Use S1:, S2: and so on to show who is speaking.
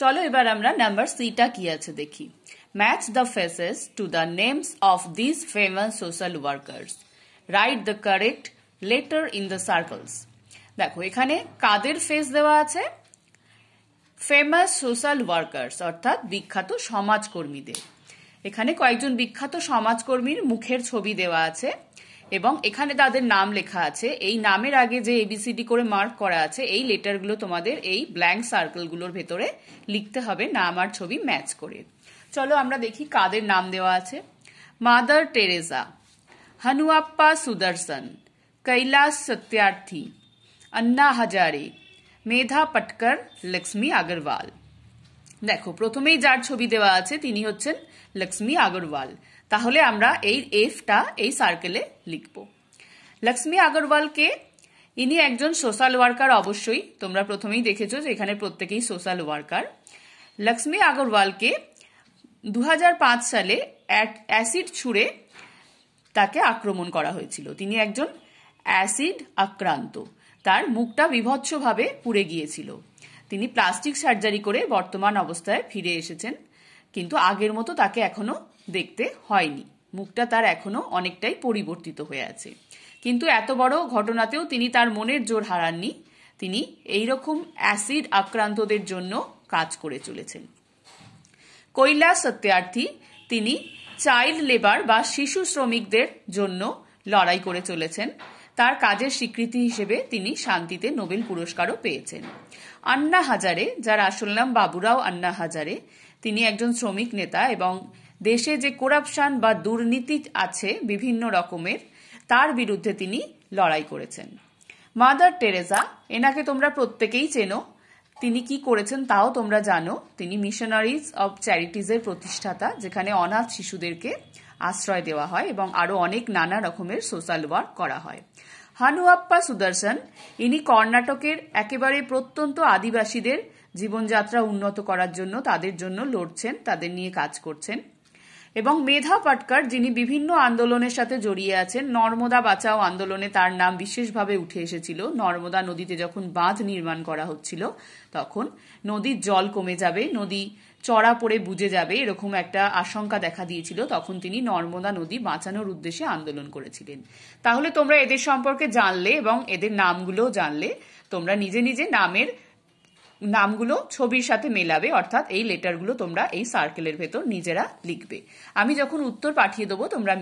S1: চলো এবার আমরা নাম্বার সিটা কি আছে দেখি। Match the faces to the names of this famous social workers write the correct letter in the circles দেখো, এখানে কাদের ফেস দেওয়া আছে? ফেমাস সোশ্যাল ওয়ার্কার্স অর্থাৎ বিখ্যাত সমাজকর্মীদের। এখানে কয়েকজন বিখ্যাত সমাজকর্মীর মুখের ছবি দেওয়া আছে। এবং এখানে তাদের নাম লেখা আছে এই নামের আগে যে এবিসিডি করে মার্ক করা আছে এই লেটারগুলো তোমাদের এই ব্ল্যাঙ্ক সার্কেলগুলোর ভেতরে লিখতে হবে নাম আর ছবি ম্যাচ করে চলো আমরা দেখি কাদের নাম দেওয়া আছে মাদার টেরেজা হনুয়াপ্পা সুদর্শন কৈলাস সত্যার্থী अन्ना হাজারে মেধা পটকর লক্ষ্মী আগরওয়াল দেখো, প্রথমেই যার ছবি দেওয়া আছে তিনি হচ্ছেন লক্ষ্মী আগরওয়াল। তাহলে আমরা এই এফটা এই সার্কেলে লিখব। লক্ষ্মী আগরওয়ালকে, ইনি একজন সোশ্যাল ওয়ার্কার অবশ্যই, তোমরা প্রথমেই দেখেছ যে এখানে প্রত্যেকেই সোশ্যাল ওয়ার্কার লক্ষ্মী আগরওয়ালকে দু হাজার পাঁচ সালে অ্যাসিড ছুঁড়ে তাকে আক্রমণ করা হয়েছিল। তিনি একজন অ্যাসিড আক্রান্ত। তার মুখটা বিভৎসভাবে পুড়ে গিয়েছিল। তিনি প্লাস্টিক সার্জারি করে বর্তমান অবস্থায় ফিরে এসেছেন, কিন্তু আগের মতো তাকে এখনও দেখতে হয়নি। মুখটা তার এখনও অনেকটাই পরিবর্তিত হয়ে আছে। কিন্তু এত বড় ঘটনাতেও তিনি তার মনের জোর হারাননি। তিনি এইরকম অ্যাসিড আক্রান্তদের জন্য কাজ করে চলেছেন। কৈলাস সত্যার্থী, তিনি চাইল্ড লেবার বা শিশু শ্রমিকদের জন্য লড়াই করে চলেছেন। তার কাজের স্বীকৃতি হিসেবে তিনি শান্তিতে নোবেল পুরস্কারও পেয়েছেন। আন্না হাজারে, যার আসল নাম বাবুরাও আন্না হাজারে, তিনি একজন শ্রমিক নেতা এবং দেশে যে করাপশন বা দুর্নীতি আছে বিভিন্ন রকমের, তার বিরুদ্ধে তিনি লড়াই করেছেন। মাদার টেরেজা এনাকে তোমরা প্রত্যেকেই চেনো। তিনি কি করেছেন তাও তোমরা জানো। তিনি মিশনারিজ অব চ্যারিটিজের প্রতিষ্ঠাতা, যেখানে অনাথ শিশুদেরকে আশ্রয় দেওয়া হয় এবং আরও অনেক নানা রকমের সোশ্যাল ওয়ার্ক করা হয়। হানুয়াপ্পা সুদর্শন, ইনি কর্ণাটকের একেবারে প্রত্যন্ত আদিবাসীদের জীবনযাত্রা উন্নত করার জন্য তাদের জন্য লড়ছেন, তাদের নিয়ে কাজ করছেন। এবং মেধা পাটকার, যিনি বিভিন্ন আন্দোলনের সাথে জড়িয়ে আছেন, নর্মদা বাঁচাও আন্দোলনে তার নাম বিশেষভাবে উঠে এসেছিল। নর্মদা নদীতে যখন বাঁধ নির্মাণ করা হচ্ছিল, তখন নদীর জল কমে যাবে, নদী চড়া পড়ে বুঝে যাবে, এরকম একটা আশঙ্কা দেখা দিয়েছিল। তখন তিনি নর্মদা নদী বাঁচানোর উদ্দেশ্যে আন্দোলন করেছিলেন। তাহলে তোমরা এদের সম্পর্কে জানলে এবং এদের নামগুলো জানলে, তোমরা নিজে নিজে নামের নামগুলো ছবির সাথে মেলাবে, অর্থাৎ এই লেটারগুলো তোমরা এই সার্কেলের ভেতর নিজেরা লিখবে। আমি যখন উত্তর পাঠিয়ে দেবো, তোমরা